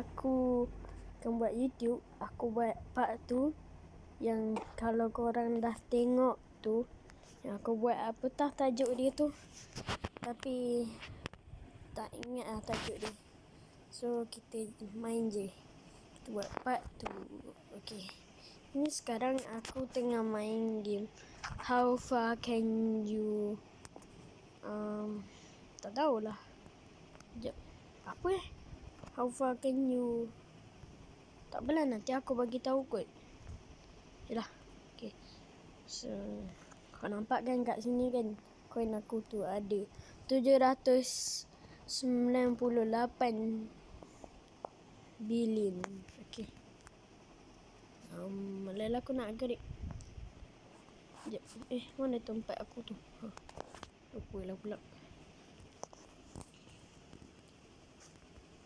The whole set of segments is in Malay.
aku akan buat YouTube, aku buat part tu yang kalau korang dah tengok tu yang aku buat apa tah tajuk dia tu. Tapi tak ingat lah tajuk dia. So kita main je. Kita buat part tu. Okay. Ini sekarang aku tengah main game. How far can you um, tak tahulah. Sekejap. Apa eh? How far can you Tak apalah nanti aku bagi tahu kot. Yalah. Okay. So kau nampak kan kat sini kan koin aku tu ada 798 billion. Okay. Um, Lala aku nak gerik. Sekejap. Eh, mana tempat aku tu? Ha. Lupa lah pula.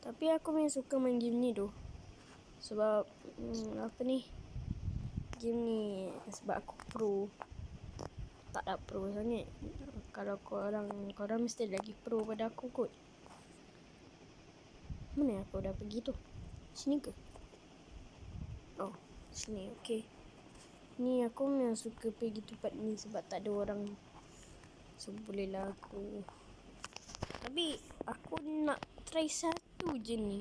Tapi aku memang suka main game ni tu. Sebab hmm, apa ni? Game ni sebab aku pro. Tak ada pro sangat. Kalau korang korang mesti lagi pro pada aku kot. Mana aku dah pergi tu? Sini ke? Oh, sini. Okey. Ni aku memang suka pergi tempat ni sebab tak ada orang. So bolehlah aku. Tapi aku nak try satu je ni.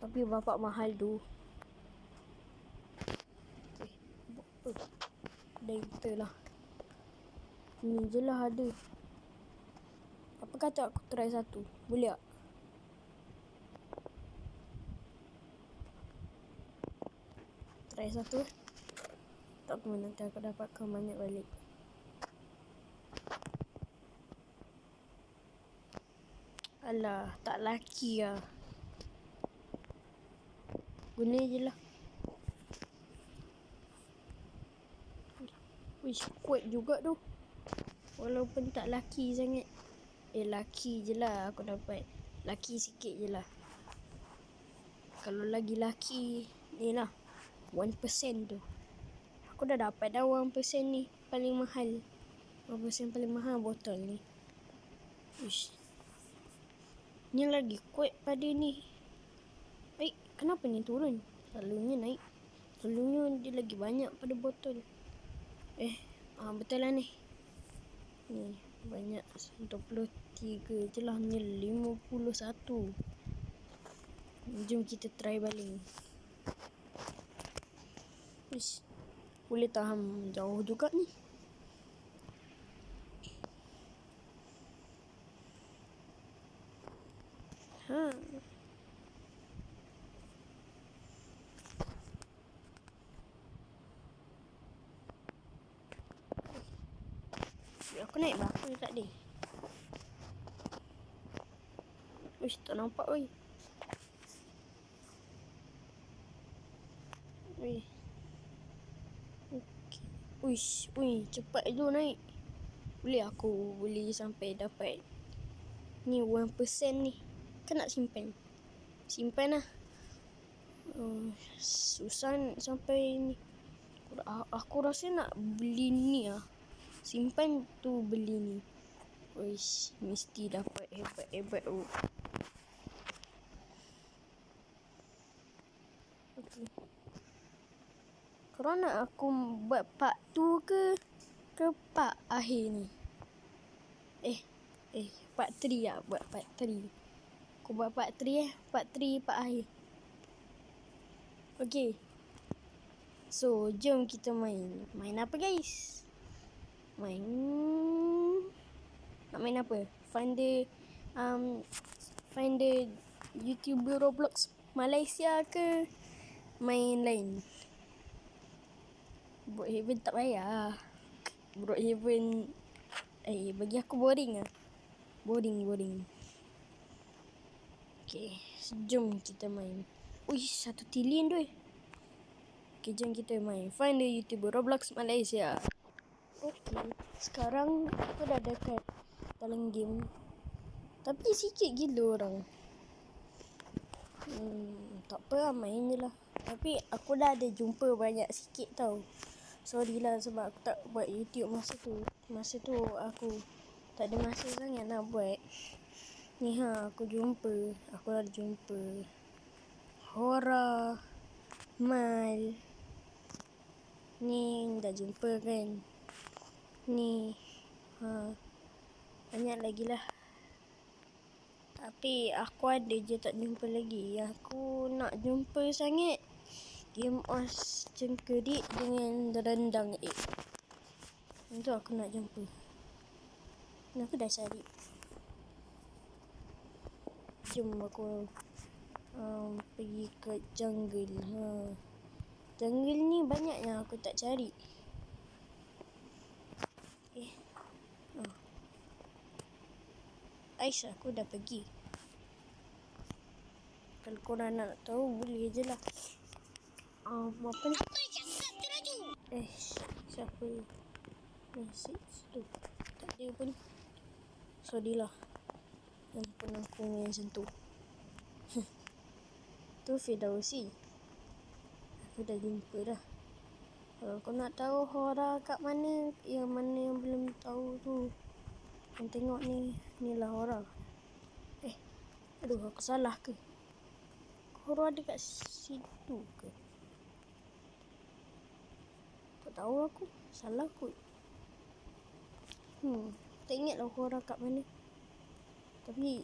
Tapi bapak mahal tu. Okay. Apa? Data lah. Ni je lah ada. Apa kata aku try satu? Boleh tak? Try satu. Tak apa nanti aku dapatkan banyak balik. Alah, tak laki lah. Guna je lah. Wish, kuat juga tu. Walaupun tak laki sangat. Eh, laki je lah aku dapat. Laki sikit je lah. Kalau lagi laki, ni lah. 1% tu. Aku dah dapat dah 1% ni. Paling mahal. 1% paling mahal botol ni. Wish, Ni lagi kuat pada ni. Eh, kenapa ni turun? Selalunya naik. Selalunya dia lagi banyak pada botol. Eh, ah, betul lah ni. Ni, banyak. 23 je lah. Ni 51. Jom kita try balik. Ish, boleh tahan jauh juga ni. Ha. Aku naik berapa ni tak ada? Uish, tak nampak oi. Ui. Okay. Uish, ui, cepat tu naik. Boleh aku boleh sampai dapat ni 1% ni kan nak simpan simpan lah uh, susah sampai ni aku rasa nak beli ni lah simpan tu beli ni Wish, mesti dapat hebat-hebat oh. Okay. Korang nak aku buat part tu ke ke part akhir ni? Eh, eh part 3 lah buat part 3 aku buat part 3 eh. Part 3 part akhir. Okay. So, jom kita main. Main apa guys? Main... Nak main apa? Find the... Um, find the YouTuber Roblox Malaysia ke? Main lain? Brookhaven tak payah. Brookhaven... Eh, bagi aku boring lah. Boring, boring. Okey, jom kita main. Ui, satu tilion tu. Okey, jom kita main. Find the YouTuber Roblox Malaysia. Okey, sekarang aku dah dekat dalam game. Tapi sikit gila orang. Hmm, tak apa lah, main je lah. Tapi aku dah ada jumpa banyak sikit tau. Sorry lah sebab aku tak buat YouTube masa tu. Masa tu aku tak ada masa sangat nak buat. Ni ha aku jumpa. Aku dah jumpa. Hora Mal. Ni dah jumpa kan? Ni ha, Banyak lagi lah. Tapi aku ada je tak jumpa lagi. Aku nak jumpa sangat Game Os Cengkerik dengan Rendang Egg Itu aku nak jumpa. Aku dah cari Jom aku um, pergi ke jungle. Ha. Jungle ni banyak yang aku tak cari. Eh. Ha. Ais aku dah pergi. Kalau korang nak tahu boleh je lah. Um, apa ni? Eh, siapa ni? Message tu. Tak ada pun. Sorry lah. Yang pun aku macam tu tu Fidausi. Aku dah jumpa dah. Kalau kau nak tahu Hora kat mana, yang mana yang belum tahu tu. Yang tengok ni, ni lah Hora. Eh, aduh aku salah ke? Hora ada kat situ ke? Tak tahu aku, salah aku. Hmm, tak ingat lah Hora kat mana. Tapi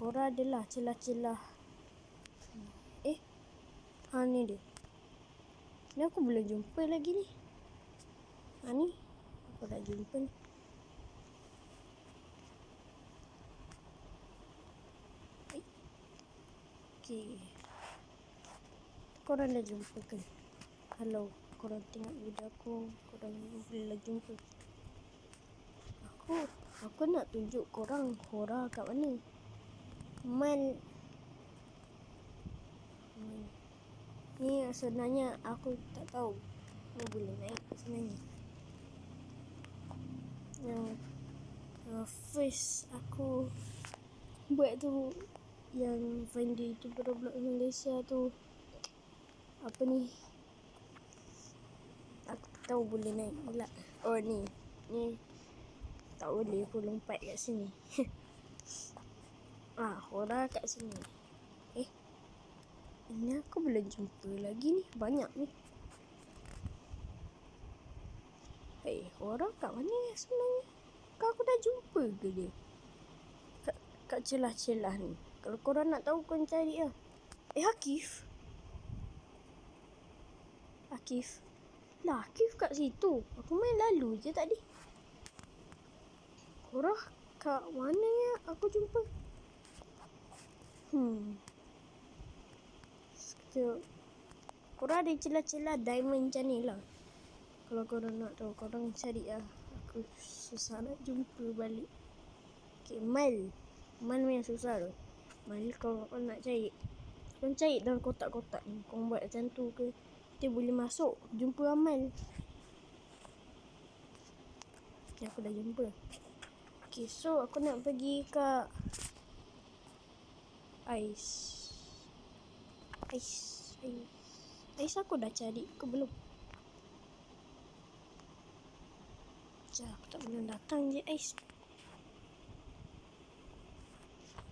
Hora adalah celah-celah Ha ni dia. Ni aku belum jumpa lagi ni. Ha ni. Aku dah jumpa ni. Okay. Korang dah jumpa ke? Hello. Korang tengok video aku. Korang boleh jumpa. Aku. Aku nak tunjuk korang. Korang kat mana. Man. Ni sebenarnya aku tak tahu Ni boleh naik sebenarnya Yang uh, First aku Buat tu Yang find di tu Roblox Malaysia tu Apa ni Aku tahu boleh naik pula Oh ni Ni Tak boleh aku lompat kat sini Ah, orang kat sini ini aku belum jumpa lagi ni. Banyak ni. Hei, orang kat mana sebenarnya? Kau aku dah jumpa ke dia? Kat, kat celah-celah ni. Kalau korang nak tahu, korang cari lah. Eh, Hakif. Hakif. Lah, Hakif kat situ. Aku main lalu je tadi. Korang kat mana ya aku jumpa? Hmm. So, korang ada celah-celah diamond macam ni lah. Kalau korang nak tahu, korang cari lah. Aku susah nak jumpa balik. Okay, mal. Mal memang susah tu. Mal korang nak cari. Korang cari dalam kotak-kotak ni. Korang buat macam tu ke. Kita boleh masuk. Jumpa amal. Okay, aku dah jumpa. Okay, so aku nak pergi ke... Ice. Ais. Ais. Ais aku dah cari ke belum? Sekejap, aku tak belum datang je Ais.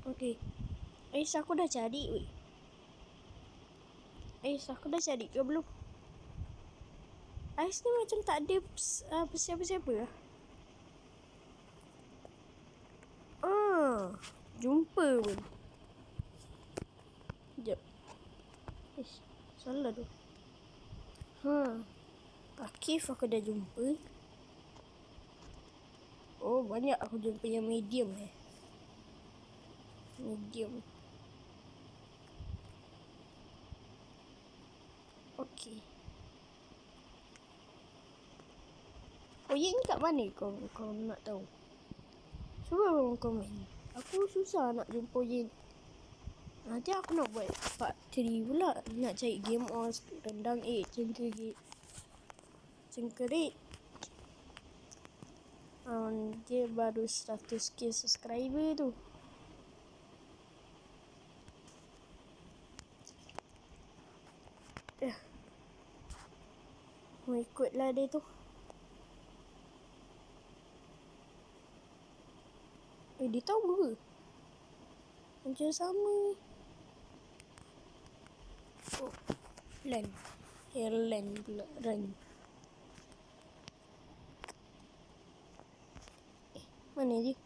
Okay. Ais aku dah cari weh. Ais aku dah cari ke belum? Ais ni macam tak ada uh, siapa-siapa lah. Ah, jumpa pun. Sekejap. Ish, salah tu. Ha. Akif aku dah jumpa. Oh, banyak aku jumpa yang medium eh. Medium. Okey. Oh, yang ni kat mana kau, kau nak tahu? Cuba komen. Aku susah nak jumpa Yin. Nanti aku nak buat part 3 pula. Nak cari game on rendang eh cengkerik. Cengkerik. Um, dia baru 100k subscriber tu. Ya. Mau ikutlah dia tu. Dia tahu ke? Macam sama. Oh, land. Airland pula. Run. Eh, mana dia?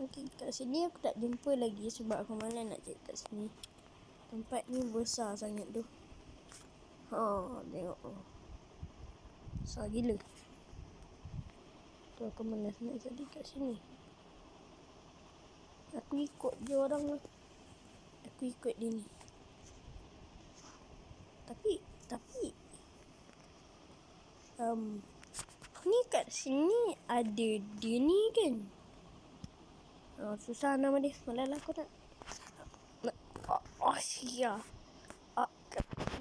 Okey, kat sini aku tak jumpa lagi sebab aku malas nak cek kat sini. Tempat ni besar sangat tu. Ha, tengok. Oh. Besar gila. Aku malas nak jadi kat sini. Aku ikut je orang lah. Aku ikut dia ni. Tapi, tapi. Um, ni kat sini ada dia ni kan? Oh, susah nama dia. Malah lah aku nak. Oh, oh sia. Oh,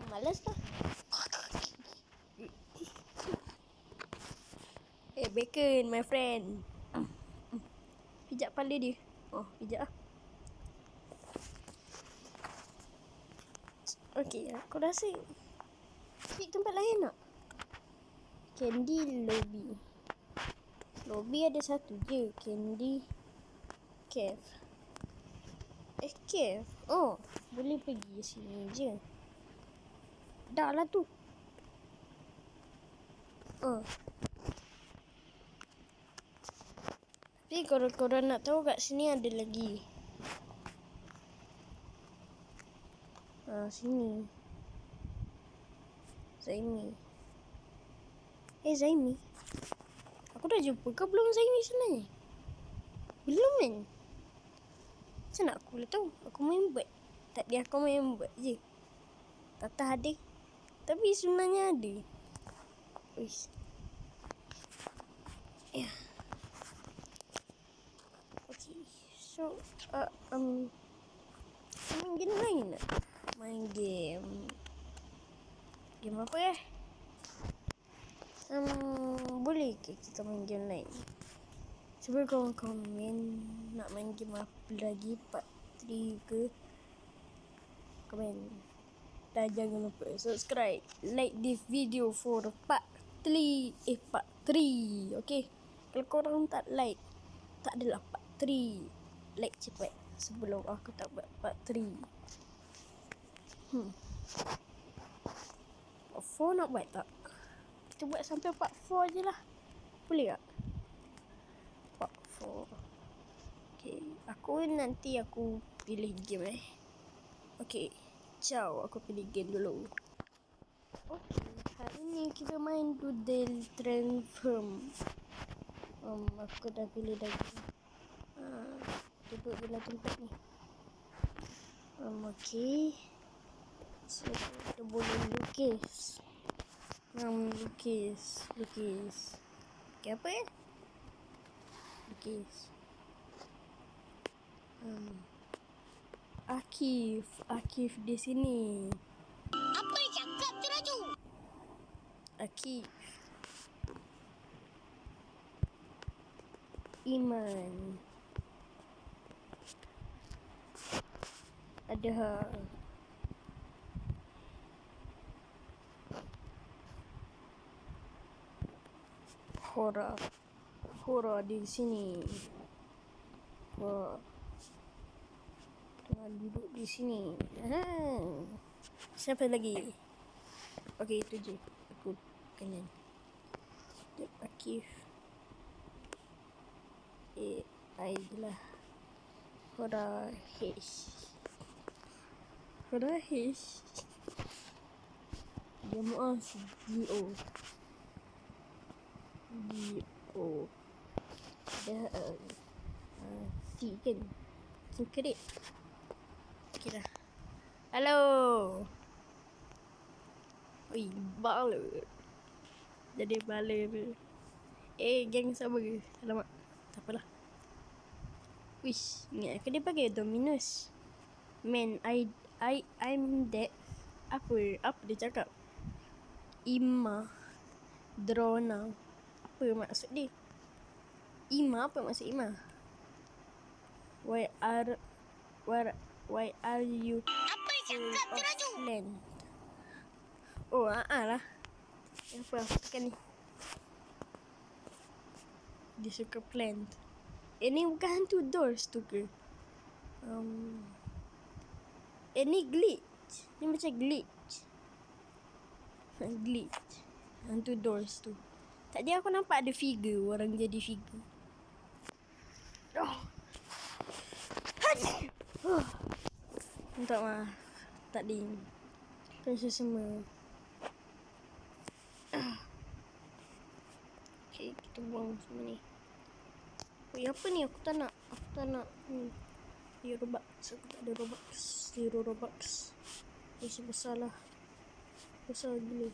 malas lah. Eh, hey, bacon, my friend. Pijak kepala dia. Oh, pijak lah. Okey, aku rasa Cari tempat lain nak Candy Lobby. Lobby ada satu je. Candy Cave Eh, cave Oh, boleh pergi sini je. Dah lah tu. Oh Tapi kalau korang nak tahu kat sini ada lagi. Ha, sini. Zaimi. Eh, Zaimi. Aku dah jumpa ke belum Zaimi sebenarnya? Belum kan? Macam nak aku tahu? Aku main buat. Tak dia aku main buat je. Tak tahu ada. Tapi sebenarnya ada. Uish. Yeah. So, uh, um, main game lain? Main game. Game apa eh? Um, boleh ke kita main game lain? Cuba kau komen nak main game apa lagi part 3 ke? Komen. Dan jangan lupa subscribe. Like this video for part 3. Eh, part 3. Okay. Kalau korang tak like, tak adalah part 3 like cepat sebelum aku tak buat part 3. Hmm. Part 4 nak buat tak? Kita buat sampai part 4 je lah. Boleh tak? Part 4. Okay. Aku nanti aku pilih game eh. Okay. Ciao. Aku pilih game dulu. Okay. Hari ni kita main Doodle Transform. Um, aku dah pilih dah. Uh, di dalam tempat ni. Um, okay. So, kita boleh lukis. Um, lukis. Lukis. Okay, apa ya? Lukis. Um, Akif. Akif di sini. Apa yang cakap tu, Raju? Akif. Iman. Ada. Hora. Hora di sini. Hora. Tengah duduk di sini. Ha. Siapa lagi? Okey, itu je. Aku kena. Dia Akif. Eh, ayolah. Hora. Hesh. Rahis Jemaah GO GO Dah uh, uh, C kan? Secret Okay dah Hello. Ui, bala. Jadi bala Eh, geng sabar Alamak Tak apalah. Wish, ingat aku dia pakai Dominus. Man, I I I'm dead. Apa apa dia cakap? Ima drona. Apa maksud dia? Ima apa maksud Ima? Why are where why are you? Apa cakap tu Raju? Land. Oh, ah uh, lah. Apa aku tekan ni? Dia suka plant. Ini bukan hantu doors tu ke? Um, Eh ni glitch. Ni macam glitch. glitch. Hantu doors tu. Tadi aku nampak ada figure orang jadi figure. Oh. Oh. Minta maaf. Tadi. Proses semua. Okay, kita buang semua ni. Weh, apa ni? Aku tak nak. Aku tak nak. Hmm. Dia Robux. Aku tak ada Robux. Zero Robux. Mesti besar lah. Besar gila.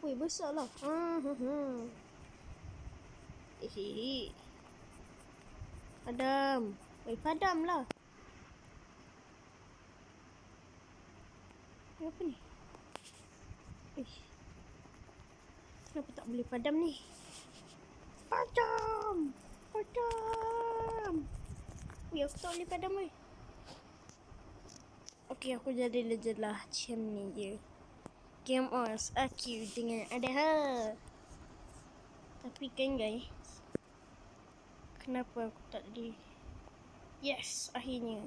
Weh, besar lah. Ha, ha, ha. Hehehe. Padam. Weh, padam lah. Ni apa ni? Eh. Kenapa tak boleh padam ni? Padam! Padam! Weh, aku tak boleh padam. Okey, aku jadi legend lah. Macam ni je. Game Oz. Aku dengan ada ha. Tapi kan guys. Kenapa aku tak boleh? Yes, akhirnya.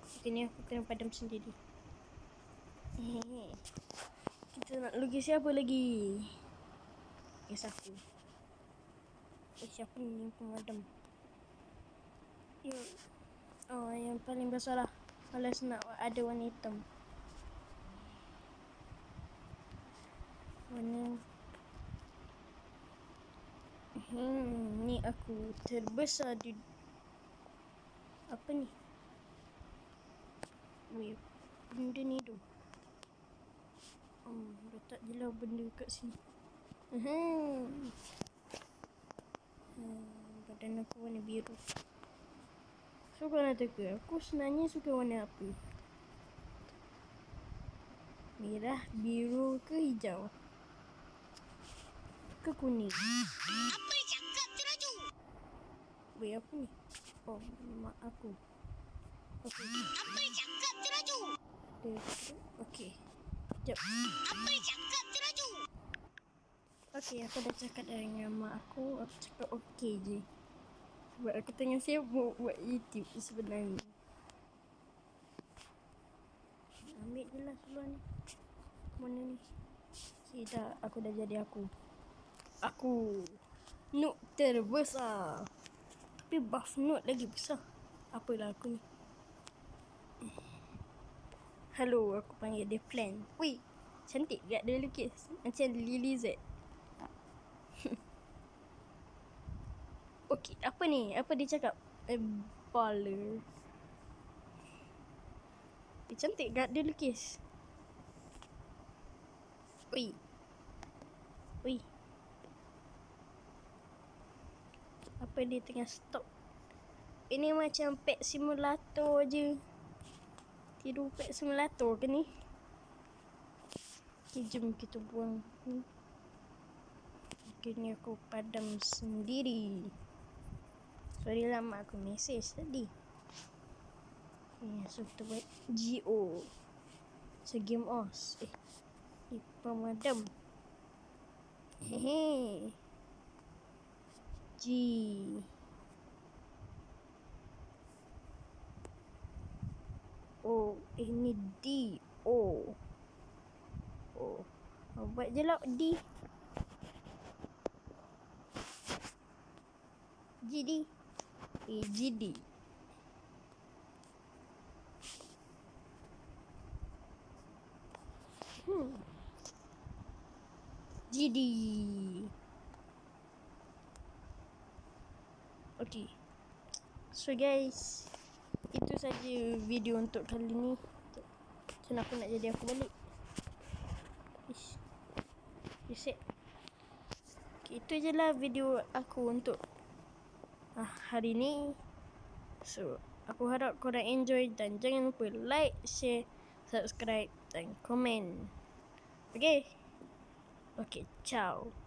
Akhirnya aku kena padam sendiri. Kita nak lukis siapa lagi? Lukis aku. Eh, siapa ni yang pemadam? Oh, yang paling besar lah. Malas nak ada warna hitam. Warna Hmm, ni aku terbesar di apa ni? Weh, benda ni tu. Hmm, letak je lah benda kat sini. Hmm. Hmm, badan aku warna biru. Suka warna teka. Aku sebenarnya suka warna apa? Merah, biru ke hijau? Ke kuning? Apa dia cakap tu Raju? Weh, apa ni? Oh, mak aku. Okey. Apa dia cakap tu Raju? Dia, okey. Sekejap. Apa dia cakap tu Raju? Okey, aku dah cakap dengan mak aku. Aku cakap okey je. Sebab aku tengah sibuk buat YouTube sebenarnya. Ambil je lah seluar ni. Mana ni? Okay, dah. Aku dah jadi aku. Aku. Noob terbesar. Tapi buff noob lagi besar. Apalah aku ni. Hello, aku panggil dia Plan. Wih, cantik gak dia lukis. Macam Lily Z. Okey, apa ni? Apa dia cakap? Baller. Dia cantik gak dia lukis. Ui. Ui. Apa dia tengah stop? Ini macam pet simulator je. Tidur pet simulator ke ni? Okay, jom kita buang ni. Akhirnya aku padam sendiri. Sorry mak aku mesej tadi. Okay, so kita buat GO. So game os. Eh, ni pemadam. Hehe. G. O. Eh, ni D. O. O. Oh, buat je lah D. GD. Eh, GD. Hmm. GD. Okay. So guys, itu saja video untuk kali ni. Macam aku nak jadi aku balik. Ish. Said. Okay, itu je lah video aku untuk uh, hari ni. So, aku harap korang enjoy dan jangan lupa like, share, subscribe dan komen. Okay? Okay, ciao.